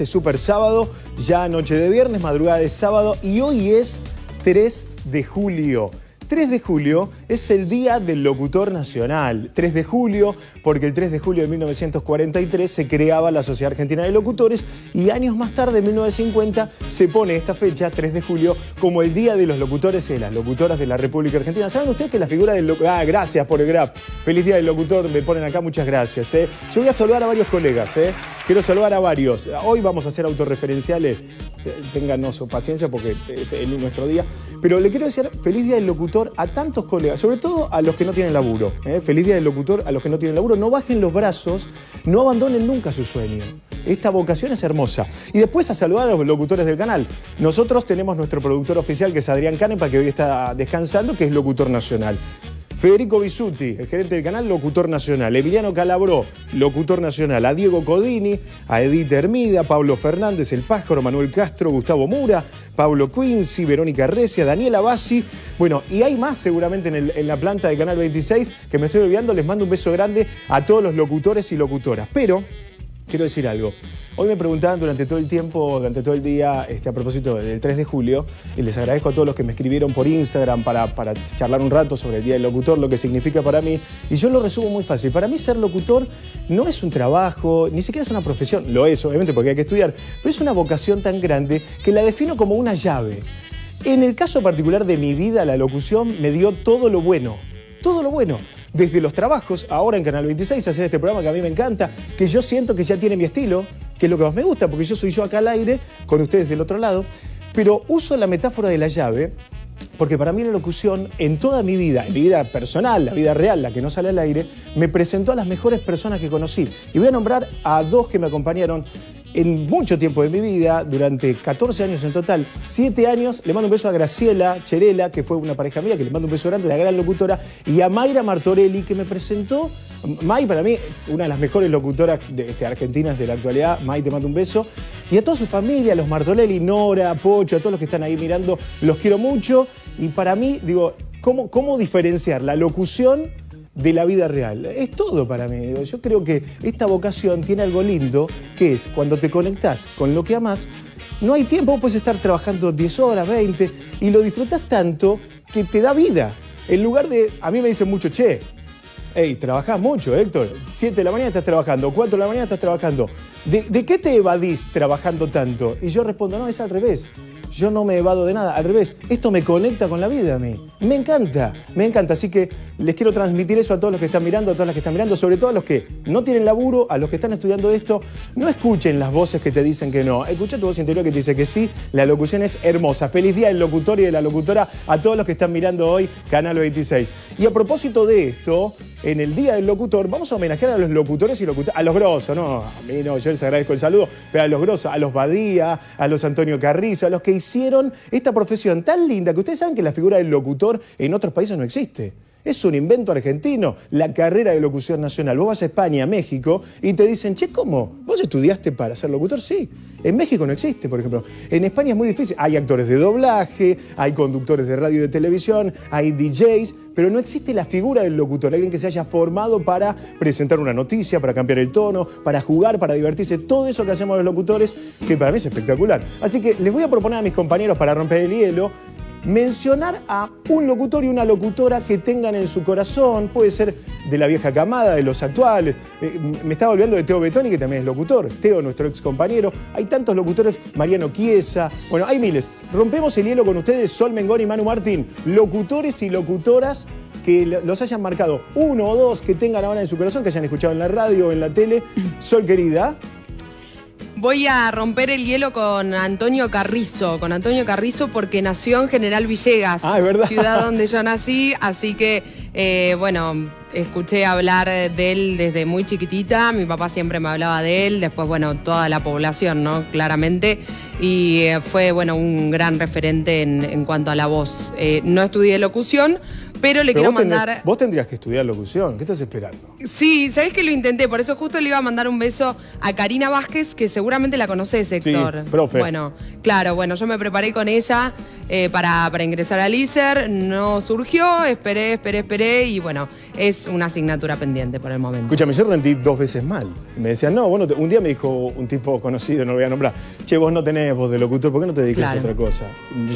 este super sábado, ya noche de viernes, madrugada de sábado, y hoy es 3 de julio. 3 de julio es el Día del Locutor Nacional. 3 de julio, porque el 3 de julio de 1943 se creaba la Sociedad Argentina de Locutores y años más tarde, en 1950, se pone esta fecha, 3 de julio, como el Día de los Locutores y de las Locutoras de la República Argentina. ¿Saben ustedes que la figura del locutor... Ah, gracias por el graf. Feliz Día del Locutor, me ponen acá, muchas gracias. ¿eh? Yo voy a saludar a varios colegas, ¿eh? quiero saludar a varios. Hoy vamos a hacer autorreferenciales, ténganos paciencia porque es nuestro día. Pero le quiero decir feliz Día del Locutor a tantos colegas, sobre todo a los que no tienen laburo. ¿eh? Feliz Día del Locutor a los que no tienen laburo. No bajen los brazos, no abandonen nunca su sueño. Esta vocación es hermosa. Y después a saludar a los locutores del canal. Nosotros tenemos nuestro productor oficial, que es Adrián Canepa, que hoy está descansando, que es locutor nacional. Federico Bisuti, el gerente del canal, locutor nacional. Emiliano Calabró, locutor nacional. A Diego Codini, a Edith Hermida, Pablo Fernández, El Pájaro, Manuel Castro, Gustavo Mura, Pablo Quincy, Verónica Recia, Daniela Bassi. Bueno, y hay más seguramente en, en la planta de Canal 26 que me estoy olvidando. Les mando un beso grande a todos los locutores y locutoras. Pero quiero decir algo. Hoy me preguntaban durante todo el tiempo, durante todo el día, este, a propósito del 3 de julio, y les agradezco a todos los que me escribieron por Instagram para, para charlar un rato sobre el Día del Locutor, lo que significa para mí. Y yo lo resumo muy fácil. Para mí ser locutor no es un trabajo, ni siquiera es una profesión. Lo es, obviamente, porque hay que estudiar, pero es una vocación tan grande que la defino como una llave. En el caso particular de mi vida, la locución me dio todo lo bueno. Todo lo bueno desde los trabajos, ahora en Canal 26, hacer este programa que a mí me encanta, que yo siento que ya tiene mi estilo, que es lo que más me gusta, porque yo soy yo acá al aire, con ustedes del otro lado, pero uso la metáfora de la llave, porque para mí la locución, en toda mi vida, en mi vida personal, la vida real, la que no sale al aire, me presentó a las mejores personas que conocí. Y voy a nombrar a dos que me acompañaron en mucho tiempo de mi vida, durante 14 años en total, 7 años, le mando un beso a Graciela Cherela, que fue una pareja mía, que le mando un beso grande, una gran locutora, y a Mayra Martorelli, que me presentó. May, para mí, una de las mejores locutoras de, este, argentinas de la actualidad. May, te mando un beso. Y a toda su familia, los Martorelli, Nora, Pocho, a todos los que están ahí mirando, los quiero mucho. Y para mí, digo, ¿cómo, cómo diferenciar la locución de la vida real. Es todo para mí. Yo creo que esta vocación tiene algo lindo, que es cuando te conectás con lo que amas, no hay tiempo, puedes estar trabajando 10 horas, 20, y lo disfrutas tanto que te da vida. En lugar de, a mí me dicen mucho, che, hey, trabajás mucho, Héctor. 7 de la mañana estás trabajando, 4 de la mañana estás trabajando. ¿De, ¿De qué te evadís trabajando tanto? Y yo respondo, no, es al revés yo no me evado de nada, al revés, esto me conecta con la vida a mí. Me encanta, me encanta. Así que les quiero transmitir eso a todos los que están mirando, a todas las que están mirando, sobre todo a los que no tienen laburo, a los que están estudiando esto. No escuchen las voces que te dicen que no. Escucha tu voz interior que te dice que sí. La locución es hermosa. Feliz día del locutor y de la locutora a todos los que están mirando hoy Canal 26. Y a propósito de esto, en el Día del Locutor, vamos a homenajear a los locutores y locutoras, a los grosos, no, a mí no, yo les agradezco el saludo, pero a los grosos, a los Badía, a los Antonio Carrizo, a los que hicieron esta profesión tan linda que ustedes saben que la figura del locutor en otros países no existe. Es un invento argentino, la carrera de locución nacional. Vos vas a España, a México, y te dicen, che, ¿cómo? ¿Vos estudiaste para ser locutor? Sí. En México no existe, por ejemplo. En España es muy difícil. Hay actores de doblaje, hay conductores de radio y de televisión, hay DJs, pero no existe la figura del locutor, alguien que se haya formado para presentar una noticia, para cambiar el tono, para jugar, para divertirse, todo eso que hacemos los locutores, que para mí es espectacular. Así que les voy a proponer a mis compañeros para romper el hielo mencionar a un locutor y una locutora que tengan en su corazón, puede ser de la vieja camada, de los actuales. Eh, me estaba olvidando de Teo Betoni, que también es locutor. Teo, nuestro ex compañero. Hay tantos locutores, Mariano Chiesa. Bueno, hay miles. Rompemos el hielo con ustedes, Sol Mengón y Manu Martín. Locutores y locutoras que los hayan marcado uno o dos que tengan ahora en su corazón, que hayan escuchado en la radio o en la tele. Sol querida. Voy a romper el hielo con Antonio Carrizo, con Antonio Carrizo porque nació en General Villegas, ah, ciudad donde yo nací, así que, eh, bueno, escuché hablar de él desde muy chiquitita, mi papá siempre me hablaba de él, después, bueno, toda la población, ¿no? Claramente, y eh, fue, bueno, un gran referente en, cuanto a la voz. Eh, no estudié locución, Pero le quiero mandar. vos tendrías que estudiar locución. ¿Qué estás esperando? Sí, sabés que lo intenté. Por eso justo le iba a mandar un beso a Karina Vázquez, que seguramente la conoces, Héctor. Sí, profe. Bueno, claro, bueno, yo me preparé con ella eh, para, para, ingresar al ISER. No surgió, esperé, esperé, esperé. Y bueno, es una asignatura pendiente por el momento. Escúchame, yo rendí dos veces mal. Me decían, no, bueno, un día me dijo un tipo conocido, no lo voy a nombrar, che, vos no tenés voz de locutor, ¿por qué no te dedicas a otra cosa?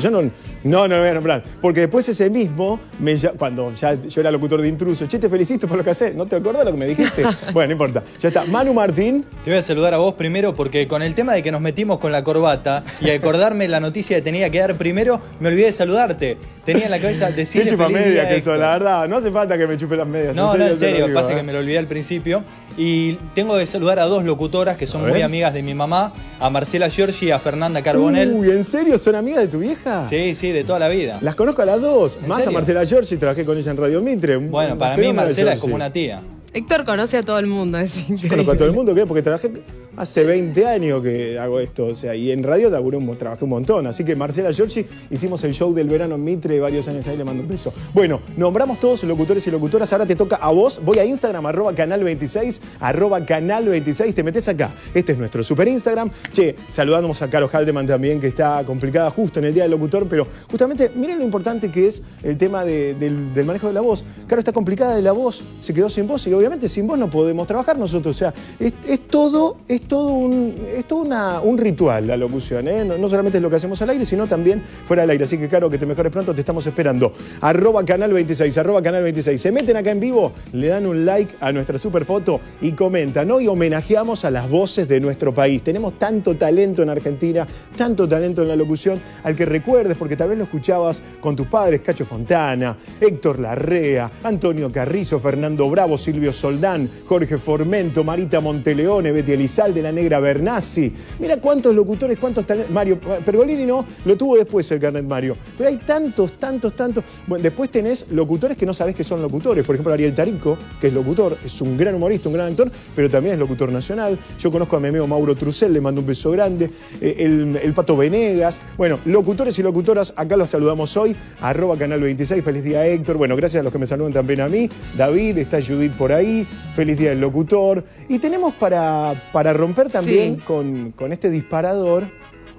Yo no, no, no lo voy a nombrar. Porque después ese mismo, me, cuando ya yo era locutor de intruso, che, te felicito por lo que haces. ¿No te acuerdas lo que me dijiste? bueno, no importa. Ya está. Manu Martín. Te voy a saludar a vos primero porque con el tema de que nos metimos con la corbata y acordarme la noticia que tenía que dar primero, me olvidé de saludarte. Tenía en la cabeza decirle chupa media que eso, la verdad. No hace falta que me chupe las medias. No, no, en serio. pasa ¿eh? que me lo olvidé al principio. Y tengo que saludar a dos locutoras que son muy amigas de mi mamá, a Marcela Giorgi y a Fernanda Carbonell. Uy, ¿en serio son amigas de tu vieja? Sí, sí, de toda la vida. Las conozco a las dos. Más a Marcela Giorgi, trabajé con ella en Radio Mitre. Bueno, para mí Marcela es como una tía. Héctor conoce a todo el mundo, es increíble. Conozco a todo el mundo, ¿qué? Porque trabajé hace 20 años que hago esto, o sea, y en radio trabajé un montón. Así que Marcela Giorgi hicimos el show del verano en Mitre varios años ahí, le mando un beso. Bueno, nombramos todos locutores y locutoras, ahora te toca a vos. Voy a Instagram, arroba canal26, arroba canal26, te metes acá. Este es nuestro super Instagram. Che, saludamos a Caro Haldeman también, que está complicada justo en el día del locutor, pero justamente miren lo importante que es el tema del, manejo de la voz. Caro está complicada de la voz, se quedó sin voz y obviamente sin voz no podemos trabajar nosotros. O sea, es, todo, es todo un, es todo un ritual la locución. ¿eh? No, solamente es lo que hacemos al aire, sino también fuera del aire. Así que, Caro, que te mejores pronto, te estamos esperando. Arroba Canal 26, arroba Canal 26. Se meten acá en vivo, le dan un like a nuestra super foto y comentan. Hoy homenajeamos a las voces de nuestro país. Tenemos tanto talento en Argentina, tanto talento en la locución, al que recuerdes, porque tal vez lo escuchabas con tus padres, Cacho Fontana, Héctor Larrea, Antonio Carrizo, Fernando Bravo, Silvio Soldán, Jorge Formento, Marita Monteleone, Betty Elizalde, la negra Bernasi. Mira cuántos locutores, cuántos talentos. Mario, Pergolini no, lo tuvo después el carnet Mario. Pero hay tantos, tantos, tantos. Bueno, después tenés locutores que no sabés que son locutores. Por ejemplo, Ariel Tarico, que es locutor, es un gran humorista, un gran actor, pero también es locutor nacional. Yo conozco a mi amigo Mauro Trucel, le mando un beso grande. Eh, el, Pato Venegas. Bueno, locutores y locutoras, acá los saludamos hoy. Arroba Canal 26, feliz día Héctor. Bueno, gracias a los que me saludan también a mí. David, está Judith por ahí. Feliz día del locutor. Y tenemos para, para romper también con, con este disparador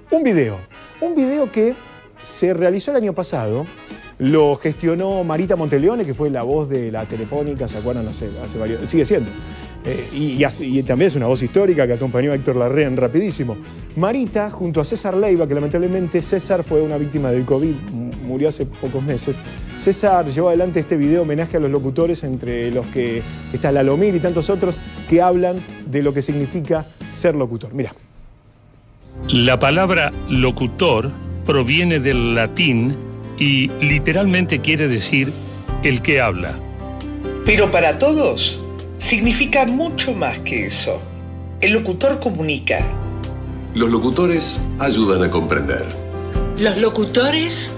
un video. Un video que se realizó el año pasado. Lo gestionó Marita Monteleone, que fue la voz de la Telefónica, ¿se acuerdan? Hace, hace varios, sigue siendo. Eh, y, también es una voz histórica que acompañó a Héctor Larrea en Rapidísimo. Marita, junto a César Leiva, que lamentablemente César fue una víctima del COVID, murió hace pocos meses. César llevó adelante este video homenaje a los locutores, entre los que está Lalomir y tantos otros, que hablan de lo que significa ser locutor. Mira. La palabra locutor proviene del latín y literalmente quiere decir el que habla. Pero para todos significa mucho más que eso. El locutor comunica. Los locutores ayudan a comprender. Los locutores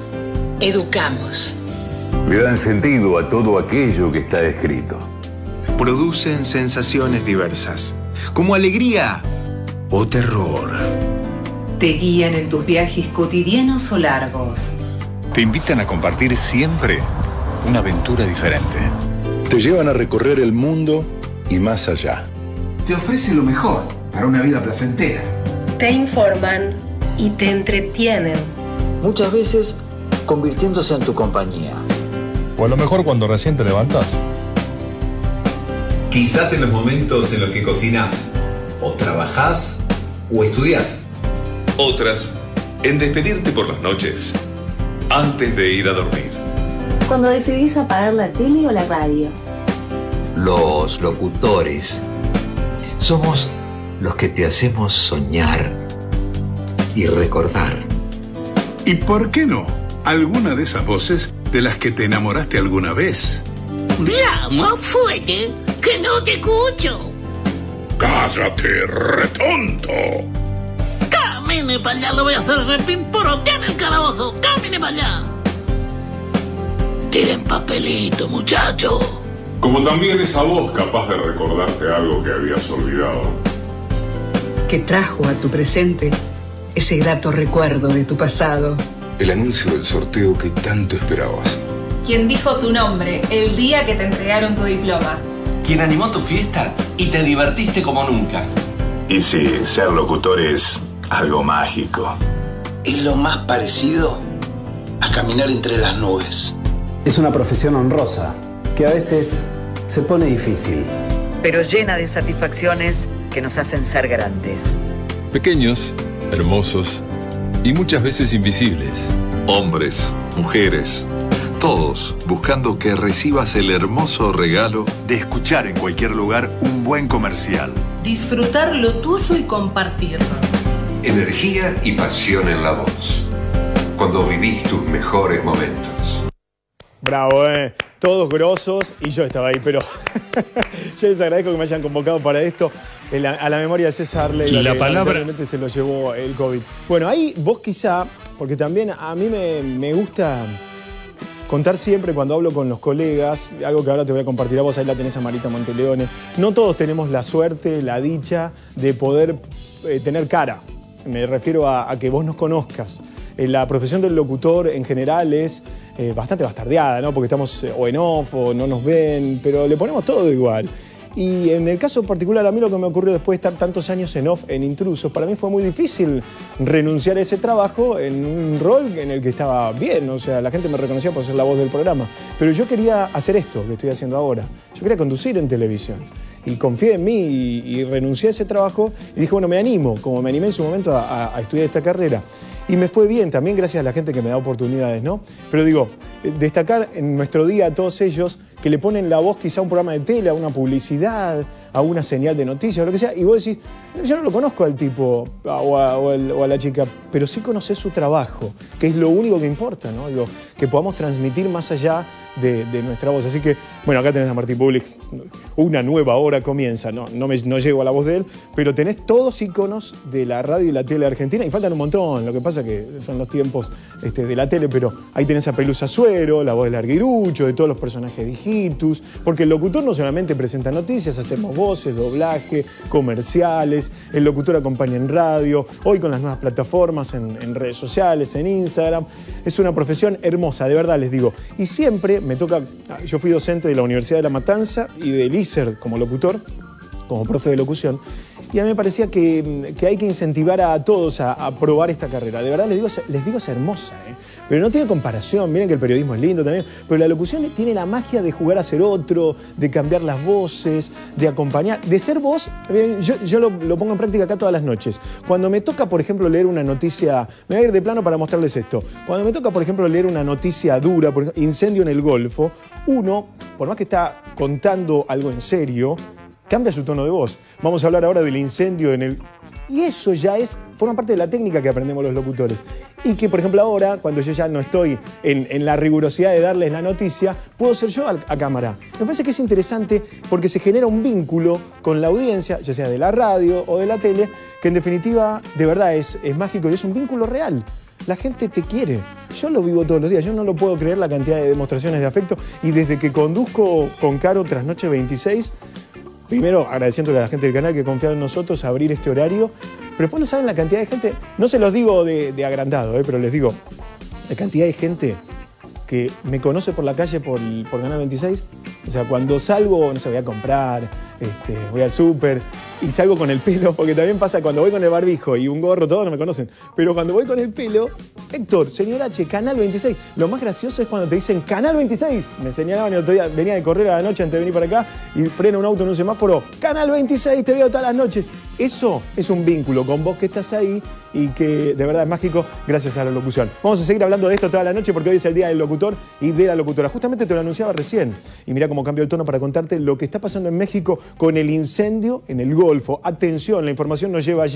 educamos. Le dan sentido a todo aquello que está escrito. Producen sensaciones diversas, como alegría o terror. Te guían en tus viajes cotidianos o largos. Te invitan a compartir siempre una aventura diferente. Te llevan a recorrer el mundo y más allá. Te ofrece lo mejor para una vida placentera. Te informan y te entretienen. Muchas veces convirtiéndose en tu compañía. O a lo mejor cuando recién te levantas. Quizás en los momentos en los que cocinas, o trabajás, o estudias. Otras, en despedirte por las noches, antes de ir a dormir. Cuando decidís apagar la tele o la radio los locutores, somos los que te hacemos soñar y recordar. ¿Y por qué no? Alguna de esas voces de las que te enamoraste alguna vez. más fuerte, que no te escucho. ¡Cállate, retonto! Camine para allá, lo voy a hacer en el calabozo. Camine para allá. Tiren papelito, muchacho. Como también esa voz capaz de recordarte algo que habías olvidado. Que trajo a tu presente ese grato recuerdo de tu pasado. El anuncio del sorteo que tanto esperabas. quien dijo tu nombre el día que te entregaron tu diploma. Quien animó tu fiesta y te divertiste como nunca. Y sí, ser locutor es algo mágico. Es lo más parecido a caminar entre las nubes. Es una profesión honrosa, que a veces se pone difícil. Pero llena de satisfacciones que nos hacen ser grandes. Pequeños, hermosos y muchas veces invisibles. Hombres, mujeres, todos buscando que recibas el hermoso regalo de escuchar en cualquier lugar un buen comercial. Disfrutar lo tuyo y compartirlo. Energía y pasión en la voz. Cuando vivís tus mejores momentos. Bravo, eh. Todos grosos y yo estaba ahí, pero yo les agradezco que me hayan convocado para esto. a la memoria de César Leiva, la que palabra se lo llevó el COVID. Bueno, ahí vos quizá, porque también a mí me, me gusta contar siempre cuando hablo con los colegas, algo que ahora te voy a compartir a vos, ahí la tenés a Marita Monteleone. No todos tenemos la suerte, la dicha de poder eh, tener cara. Me refiero a, que vos nos conozcas. Eh, la profesión del locutor en general es eh, bastante bastardeada, ¿no? Porque estamos eh, o en off o no nos ven, pero le ponemos todo igual. Y en el caso particular, a mí lo que me ocurrió después de estar tantos años en off, en intrusos, para mí fue muy difícil renunciar a ese trabajo en un rol en el que estaba bien. O sea, la gente me reconocía por ser la voz del programa. Pero yo quería hacer esto que estoy haciendo ahora. Yo quería conducir en televisión. Y confié en mí y, y renuncié a ese trabajo y dije, bueno, me animo, como me animé en su momento a, estudiar esta carrera. Y me fue bien también gracias a la gente que me da oportunidades, ¿no? Pero digo, destacar en nuestro día a todos ellos que le ponen la voz quizá a un programa de tele, a una publicidad, a una señal de noticias lo que sea, y vos decís, yo no lo conozco al tipo o a, la chica, pero sí conocés su trabajo, que es lo único que importa, ¿no? Digo, que podamos transmitir más allá de, nuestra voz. Así que, bueno, acá tenés a Martín Public, una nueva hora comienza, no, no, llego a la voz de él, pero tenés todos íconos de la radio y la tele argentina, y faltan un montón, lo que pasa que son los tiempos este, de la tele, pero ahí tenés a Pelusa La voz del Arguirucho, de todos los personajes de porque el locutor no solamente presenta noticias, hacemos voces, doblaje, comerciales, el locutor acompaña en radio, hoy con las nuevas plataformas, en, redes sociales, en Instagram, es una profesión hermosa, de verdad les digo, y siempre me toca, yo fui docente de la Universidad de La Matanza y del ISER como locutor, como profe de locución, y a mí me parecía que, que hay que incentivar a todos a, probar esta carrera. De verdad les digo, les digo es hermosa, ¿eh? pero no tiene comparación. Miren que el periodismo es lindo también, pero la locución tiene la magia de jugar a ser otro, de cambiar las voces, de acompañar, de ser vos. Yo yo lo, lo pongo en práctica acá todas las noches. Cuando me toca, por ejemplo, leer una noticia, me voy a ir de plano para mostrarles esto. Cuando me toca, por ejemplo, leer una noticia dura, por ejemplo, incendio en el Golfo, uno, por más que está contando algo en serio, cambia su tono de voz. Vamos a hablar ahora del incendio en el... Y eso ya es, forma parte de la técnica que aprendemos los locutores. Y que, por ejemplo, ahora, cuando yo ya no estoy en, la rigurosidad de darles la noticia, puedo ser yo a, cámara. Me parece que es interesante porque se genera un vínculo con la audiencia, ya sea de la radio o de la tele, que en definitiva, de verdad, es, es mágico y es un vínculo real. La gente te quiere. Yo lo vivo todos los días. Yo no lo puedo creer la cantidad de demostraciones de afecto. Y desde que conduzco con Caro tras noche 26, Primero, agradeciéndole a la gente del canal que confía en nosotros a abrir este horario. Pero después no saben la cantidad de gente, no se los digo de, de agrandado, eh, pero les digo, la cantidad de gente que me conoce por la calle por, por Canal 26. O sea, cuando salgo, no sé, voy a comprar, este, voy al súper y salgo con el pelo, porque también pasa cuando voy con el barbijo y un gorro, todos no me conocen. Pero cuando voy con el pelo, Héctor, señor H, Canal 26. Lo más gracioso es cuando te dicen Canal 26. Me señalaban el otro día, venía de correr a la noche antes de venir para acá y frena un auto en un semáforo. Canal 26, te veo todas las noches. Eso es un vínculo con vos que estás ahí y que de verdad es mágico gracias a la locución. Vamos a seguir hablando de esto toda la noche porque hoy es el día del locutor y de la locutora. Justamente te lo anunciaba recién. Y mira cómo cambio el tono para contarte lo que está pasando en México con el incendio en el Golfo. Atención, la información nos lleva allí.